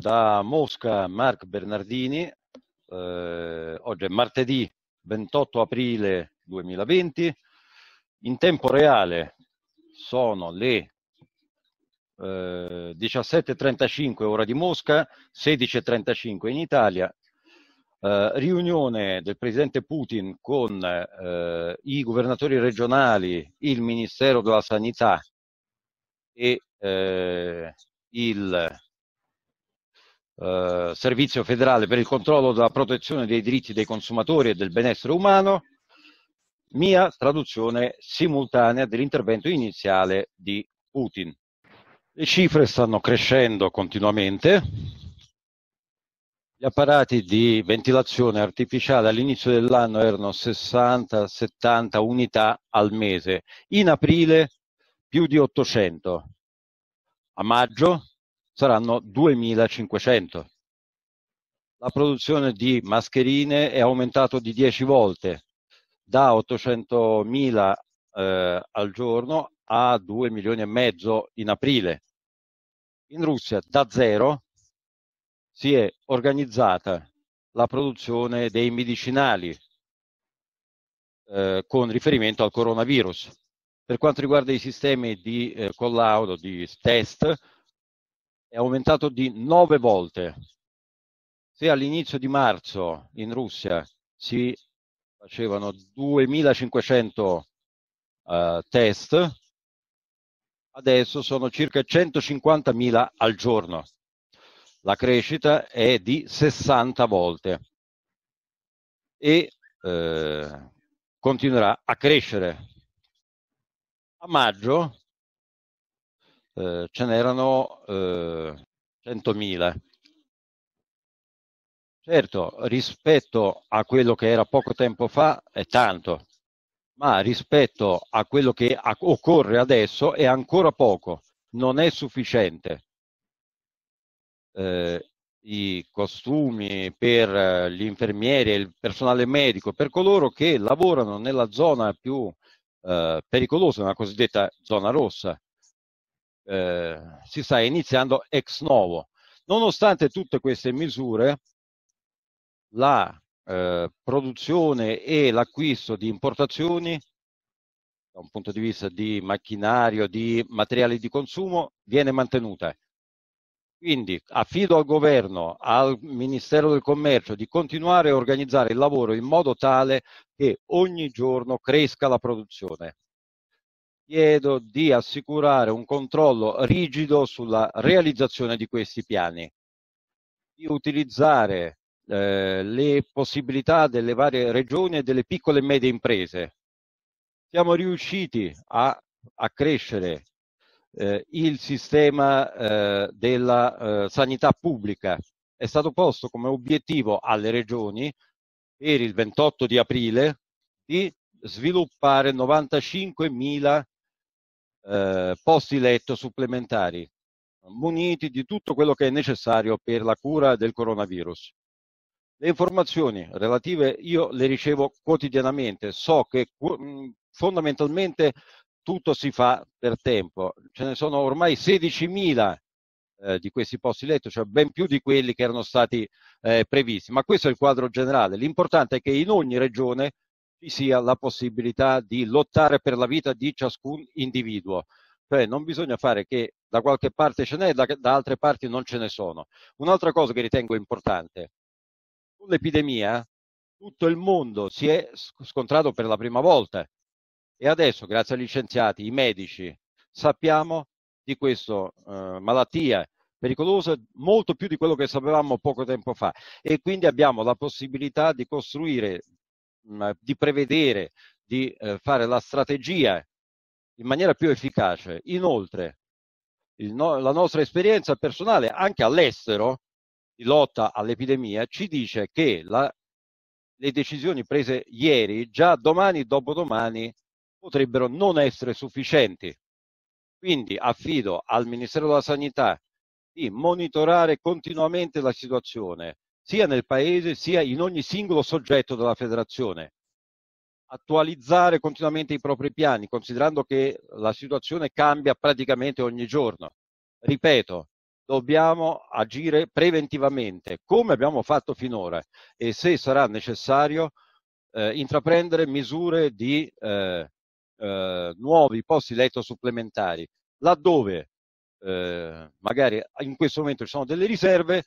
da Mosca Marc Bernardini, eh, oggi è martedì 28 aprile 2020, in tempo reale sono le eh, 17.35 ora di Mosca, 16.35 in Italia, eh, riunione del presidente Putin con eh, i governatori regionali, il Ministero della Sanità e eh, il eh, Servizio federale per il controllo della protezione dei diritti dei consumatori e del benessere umano, mia traduzione simultanea dell'intervento iniziale di Putin. Le cifre stanno crescendo continuamente. Gli apparati di ventilazione artificiale all'inizio dell'anno erano 60-70 unità al mese. In aprile più di 800. A maggio saranno 2500. La produzione di mascherine è aumentato di 10 volte, da 800.000 eh, al giorno a 2 milioni e mezzo in aprile. In Russia da zero si è organizzata la produzione dei medicinali eh, con riferimento al coronavirus. Per quanto riguarda i sistemi di eh, collaudo, di test, è aumentato di nove volte. Se all'inizio di marzo in Russia si facevano 2500 uh, test, adesso sono circa 150.000 al giorno. La crescita è di 60 volte e eh, continuerà a crescere. A maggio eh, ce n'erano eh, 100.000. Certo, rispetto a quello che era poco tempo fa è tanto, ma rispetto a quello che occorre adesso è ancora poco, non è sufficiente. Eh, I costumi per gli infermieri e il personale medico, per coloro che lavorano nella zona più eh, pericolosa, nella cosiddetta zona rossa, eh, si sta iniziando ex novo. Nonostante tutte queste misure, la eh, produzione e l'acquisto di importazioni da un punto di vista di macchinario, di materiali di consumo, viene mantenuta. Quindi affido al governo, al Ministero del Commercio di continuare a organizzare il lavoro in modo tale che ogni giorno cresca la produzione chiedo di assicurare un controllo rigido sulla realizzazione di questi piani, di utilizzare eh, le possibilità delle varie regioni e delle piccole e medie imprese. Siamo riusciti a, a crescere eh, il sistema eh, della eh, sanità pubblica. È stato posto come obiettivo alle regioni per il 28 di aprile di sviluppare 95.000 eh, posti letto supplementari, muniti di tutto quello che è necessario per la cura del coronavirus. Le informazioni relative io le ricevo quotidianamente, so che fondamentalmente tutto si fa per tempo. Ce ne sono ormai 16.000 eh, di questi posti letto, cioè ben più di quelli che erano stati eh, previsti. Ma questo è il quadro generale. L'importante è che in ogni regione ci sia la possibilità di lottare per la vita di ciascun individuo. Cioè non bisogna fare che da qualche parte ce n'è, da, da altre parti non ce ne sono. Un'altra cosa che ritengo importante, con l'epidemia tutto il mondo si è scontrato per la prima volta e adesso, grazie agli scienziati, i medici, sappiamo di questa eh, malattia pericolosa molto più di quello che sapevamo poco tempo fa e quindi abbiamo la possibilità di costruire di prevedere, di eh, fare la strategia in maniera più efficace. Inoltre, no, la nostra esperienza personale anche all'estero di lotta all'epidemia ci dice che la, le decisioni prese ieri, già domani, dopodomani, potrebbero non essere sufficienti. Quindi affido al Ministero della Sanità di monitorare continuamente la situazione, sia nel paese sia in ogni singolo soggetto della federazione. Attualizzare continuamente i propri piani, considerando che la situazione cambia praticamente ogni giorno. Ripeto, dobbiamo agire preventivamente, come abbiamo fatto finora, e se sarà necessario eh, intraprendere misure di eh, eh, nuovi posti letto supplementari, laddove eh, magari in questo momento ci sono delle riserve,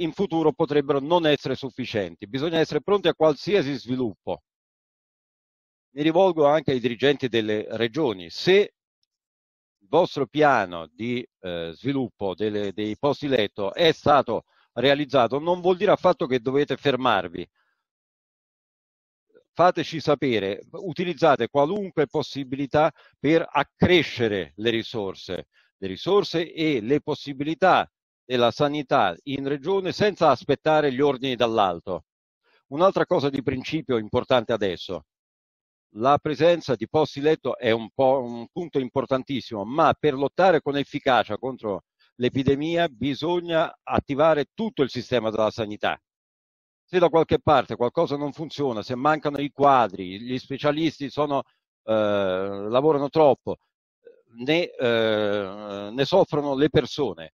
in futuro potrebbero non essere sufficienti. Bisogna essere pronti a qualsiasi sviluppo. Mi rivolgo anche ai dirigenti delle regioni. Se vostro piano di eh, sviluppo delle, dei posti letto è stato realizzato, non vuol dire affatto che dovete fermarvi. Fateci sapere, utilizzate qualunque possibilità per accrescere le risorse, le risorse e le possibilità della sanità in regione senza aspettare gli ordini dall'alto. Un'altra cosa di principio importante adesso, la presenza di posti letto è un, un punto importantissimo, ma per lottare con efficacia contro l'epidemia bisogna attivare tutto il sistema della sanità. Se da qualche parte qualcosa non funziona, se mancano i quadri, gli specialisti sono, eh, lavorano troppo, ne, eh, ne soffrono le persone,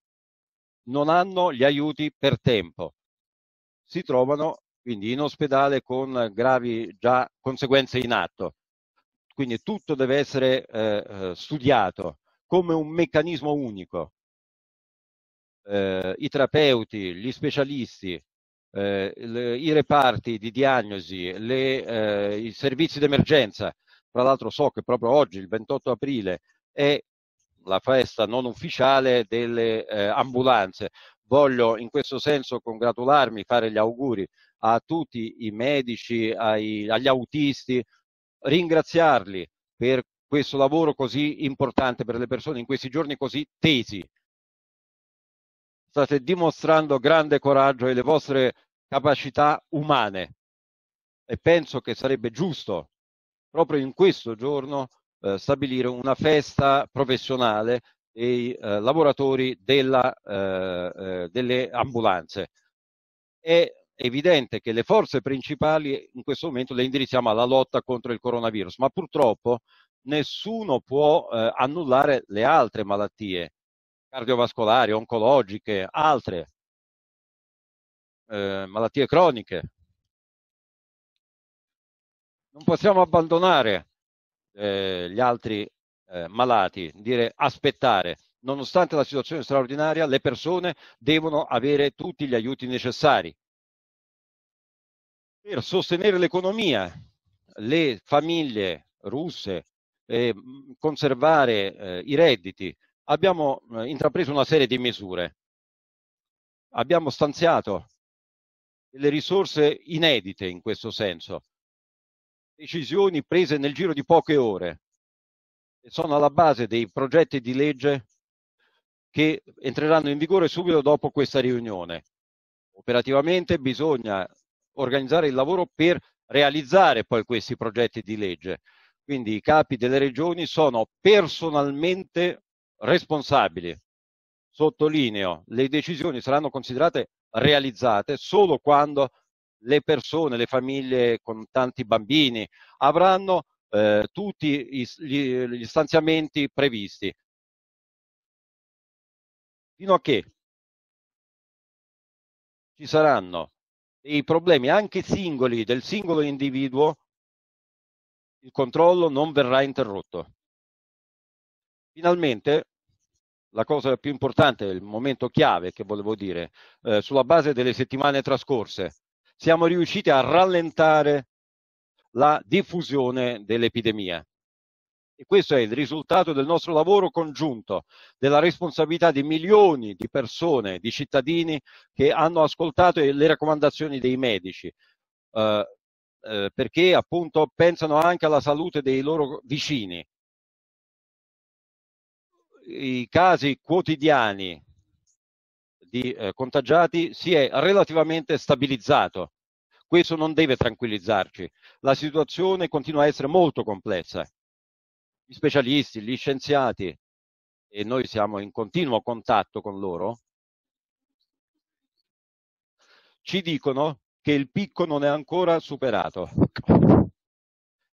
non hanno gli aiuti per tempo, si trovano quindi in ospedale con gravi già conseguenze in atto. Quindi tutto deve essere eh, eh, studiato come un meccanismo unico. Eh, I terapeuti, gli specialisti, eh, le, i reparti di diagnosi, le, eh, i servizi d'emergenza. Tra l'altro so che proprio oggi, il 28 aprile, è la festa non ufficiale delle eh, ambulanze. Voglio in questo senso congratularmi, fare gli auguri a tutti i medici, ai, agli autisti, ringraziarli per questo lavoro così importante per le persone in questi giorni così tesi. State dimostrando grande coraggio e le vostre capacità umane e penso che sarebbe giusto proprio in questo giorno eh, stabilire una festa professionale dei eh, lavoratori della, eh, eh delle ambulanze. È evidente che le forze principali in questo momento le indirizziamo alla lotta contro il coronavirus, ma purtroppo nessuno può eh, annullare le altre malattie cardiovascolari, oncologiche, altre malattie croniche. Non possiamo abbandonare eh, gli altri eh, malati, dire aspettare. Nonostante la situazione straordinaria, le persone devono avere tutti gli aiuti necessari per sostenere l'economia, le famiglie russe, eh, conservare eh, i redditi. Abbiamo eh, intrapreso una serie di misure. Abbiamo stanziato delle risorse inedite in questo senso, decisioni prese nel giro di poche ore e sono alla base dei progetti di legge che entreranno in vigore subito dopo questa riunione. Operativamente bisogna organizzare il lavoro per realizzare poi questi progetti di legge. Quindi i capi delle regioni sono personalmente responsabili. Sottolineo, le decisioni saranno considerate realizzate solo quando le persone, le famiglie con tanti bambini avranno eh, tutti gli, gli stanziamenti previsti. Fino a che ci saranno dei problemi anche singoli del singolo individuo, il controllo non verrà interrotto. Finalmente, la cosa più importante, il momento chiave che volevo dire, eh, sulla base delle settimane trascorse, siamo riusciti a rallentare la diffusione dell'epidemia. E questo è il risultato del nostro lavoro congiunto, della responsabilità di milioni di persone, di cittadini che hanno ascoltato le raccomandazioni dei medici, eh, eh, perché appunto pensano anche alla salute dei loro vicini. I casi quotidiani di eh, contagiati si è relativamente stabilizzato. Questo non deve tranquillizzarci. La situazione continua a essere molto complessa gli specialisti, gli scienziati, e noi siamo in continuo contatto con loro, ci dicono che il picco non è ancora superato.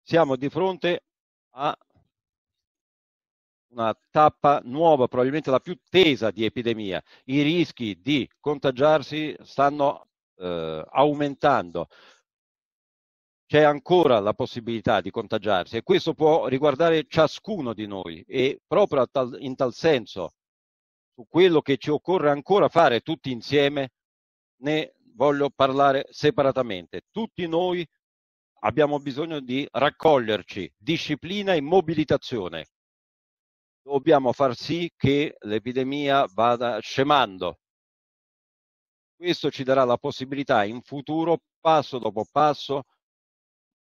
Siamo di fronte a una tappa nuova, probabilmente la più tesa di epidemia. I rischi di contagiarsi stanno eh, aumentando. C'è ancora la possibilità di contagiarsi e questo può riguardare ciascuno di noi e proprio in tal senso su quello che ci occorre ancora fare tutti insieme ne voglio parlare separatamente. Tutti noi abbiamo bisogno di raccoglierci, disciplina e mobilitazione. Dobbiamo far sì che l'epidemia vada scemando. Questo ci darà la possibilità in futuro, passo dopo passo,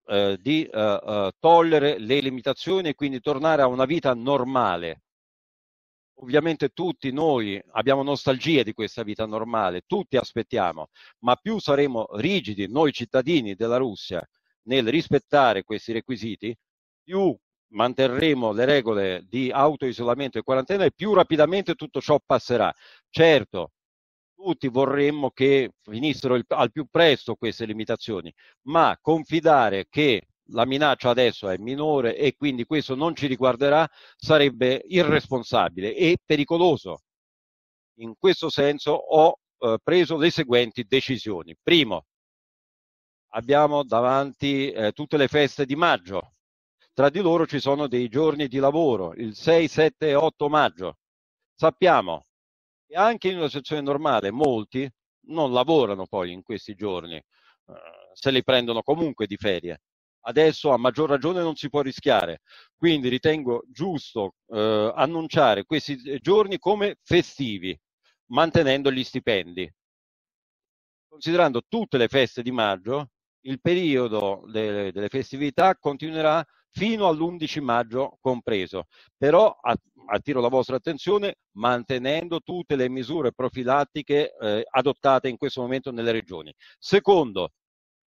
eh, di eh, eh, togliere le limitazioni e quindi tornare a una vita normale. Ovviamente tutti noi abbiamo nostalgia di questa vita normale, tutti aspettiamo, ma più saremo rigidi noi cittadini della Russia nel rispettare questi requisiti, più manterremo le regole di autoisolamento e quarantena e più rapidamente tutto ciò passerà. Certo, tutti vorremmo che finissero il, al più presto queste limitazioni, ma confidare che la minaccia adesso è minore e quindi questo non ci riguarderà sarebbe irresponsabile e pericoloso. In questo senso ho eh, preso le seguenti decisioni. Primo, abbiamo davanti eh, tutte le feste di maggio. Tra di loro ci sono dei giorni di lavoro, il 6, 7 e 8 maggio. Sappiamo che anche in una situazione normale molti non lavorano poi in questi giorni, eh, se li prendono comunque di ferie. Adesso a maggior ragione non si può rischiare, quindi ritengo giusto eh, annunciare questi giorni come festivi, mantenendo gli stipendi. Considerando tutte le feste di maggio, il periodo delle, delle festività continuerà fino all'11 maggio compreso, però attiro la vostra attenzione mantenendo tutte le misure profilattiche eh, adottate in questo momento nelle regioni. Secondo,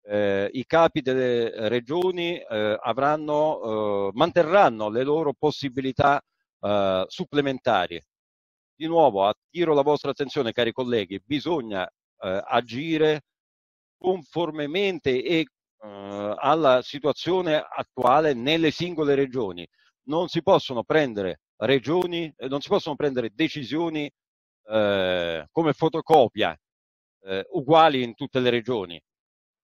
eh, i capi delle regioni eh, avranno, eh, manterranno le loro possibilità eh, supplementari. Di nuovo, attiro la vostra attenzione, cari colleghi, bisogna eh, agire conformemente e eh, alla situazione attuale nelle singole regioni. Non si possono prendere regioni, eh, non si possono prendere decisioni eh, come fotocopia eh, uguali in tutte le regioni.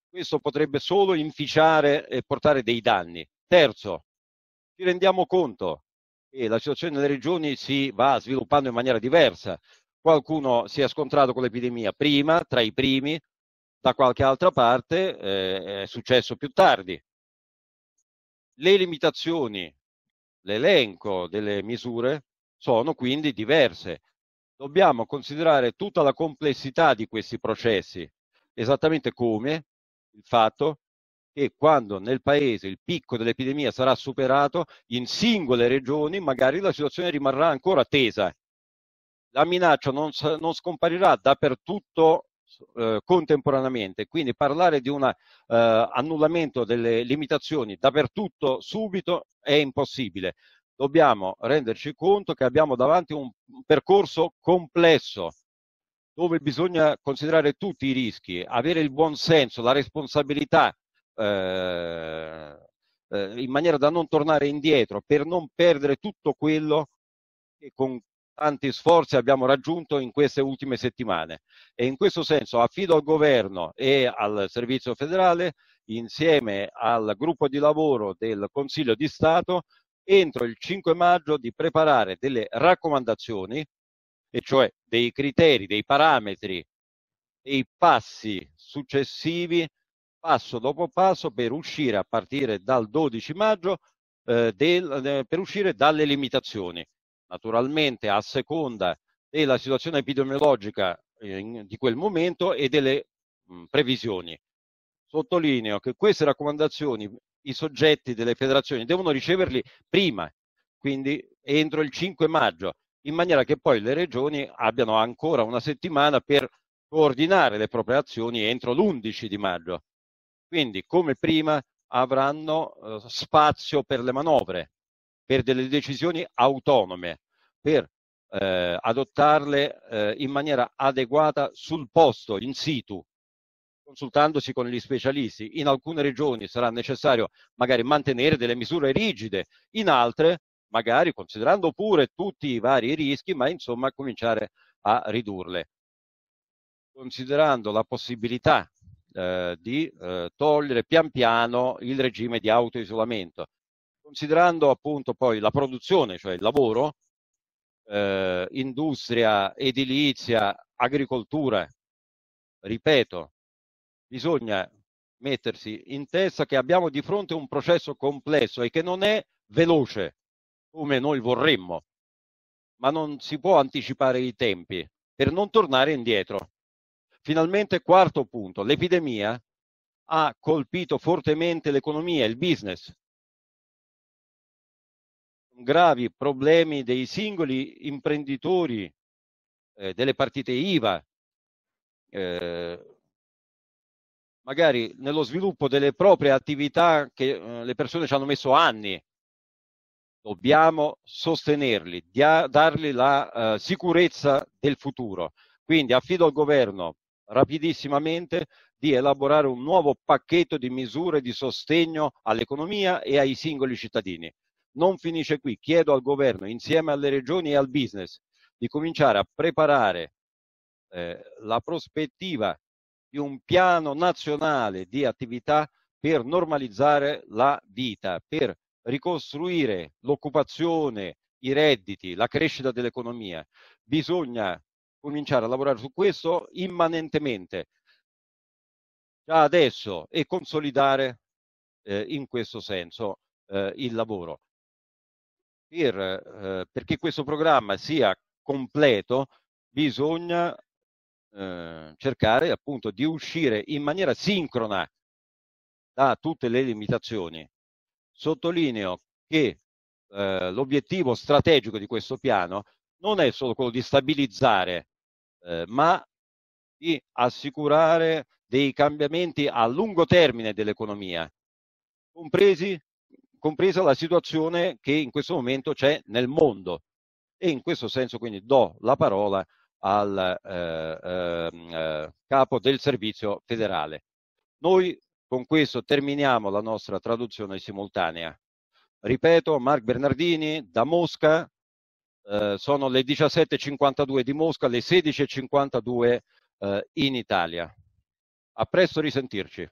Questo potrebbe solo inficiare e portare dei danni. Terzo, ci rendiamo conto che la situazione nelle regioni si va sviluppando in maniera diversa. Qualcuno si è scontrato con l'epidemia prima, tra i primi, da qualche altra parte eh, è successo più tardi. Le limitazioni, l'elenco delle misure sono quindi diverse. Dobbiamo considerare tutta la complessità di questi processi, esattamente come il fatto che quando nel paese il picco dell'epidemia sarà superato, in singole regioni magari la situazione rimarrà ancora tesa. La minaccia non, non scomparirà dappertutto eh, contemporaneamente, quindi parlare di un eh, annullamento delle limitazioni dappertutto subito è impossibile. Dobbiamo renderci conto che abbiamo davanti un percorso complesso dove bisogna considerare tutti i rischi, avere il buon senso, la responsabilità eh, eh, in maniera da non tornare indietro, per non perdere tutto quello che con tanti sforzi abbiamo raggiunto in queste ultime settimane. E in questo senso affido al governo e al Servizio federale, insieme al gruppo di lavoro del Consiglio di Stato, entro il 5 maggio di preparare delle raccomandazioni, e cioè dei criteri, dei parametri, dei passi successivi, passo dopo passo, per uscire a partire dal 12 maggio, eh, del, eh, per uscire dalle limitazioni naturalmente a seconda della situazione epidemiologica eh, di quel momento e delle mh, previsioni. Sottolineo che queste raccomandazioni i soggetti delle federazioni devono riceverli prima, quindi entro il 5 maggio, in maniera che poi le regioni abbiano ancora una settimana per coordinare le proprie azioni entro l'11 di maggio. Quindi, come prima, avranno eh, spazio per le manovre per delle decisioni autonome, per eh, adottarle eh, in maniera adeguata sul posto, in situ, consultandosi con gli specialisti. In alcune regioni sarà necessario magari mantenere delle misure rigide, in altre magari considerando pure tutti i vari rischi, ma insomma cominciare a ridurle, considerando la possibilità eh, di eh, togliere pian piano il regime di autoisolamento, considerando appunto poi la produzione, cioè il lavoro, eh, industria, edilizia, agricoltura, ripeto, bisogna mettersi in testa che abbiamo di fronte un processo complesso e che non è veloce come noi vorremmo, ma non si può anticipare i tempi per non tornare indietro. Finalmente, quarto punto, l'epidemia ha colpito fortemente l'economia, il business, gravi problemi dei singoli imprenditori, eh, delle partite IVA, eh, magari nello sviluppo delle proprie attività che eh, le persone ci hanno messo anni. Dobbiamo sostenerli, dia, dargli la uh, sicurezza del futuro. Quindi affido al governo rapidissimamente di elaborare un nuovo pacchetto di misure di sostegno all'economia e ai singoli cittadini. Non finisce qui, chiedo al governo, insieme alle regioni e al business, di cominciare a preparare eh, la prospettiva di un piano nazionale di attività per normalizzare la vita, per ricostruire l'occupazione, i redditi, la crescita dell'economia. Bisogna cominciare a lavorare su questo immanentemente, già adesso, e consolidare eh, in questo senso eh, il lavoro. Per, eh, perché questo programma sia completo bisogna eh, cercare appunto di uscire in maniera sincrona da tutte le limitazioni. Sottolineo che eh, l'obiettivo strategico di questo piano non è solo quello di stabilizzare eh, ma di assicurare dei cambiamenti a lungo termine dell'economia, compresi, compresa la situazione che in questo momento c'è nel mondo. E in questo senso quindi do la parola al eh, ehm, eh, capo del servizio federale. Noi con questo terminiamo la nostra traduzione simultanea. Ripeto, Marc Bernardini da Mosca, eh, sono le 17.52 di Mosca, le 16.52 eh, in Italia. A presto risentirci.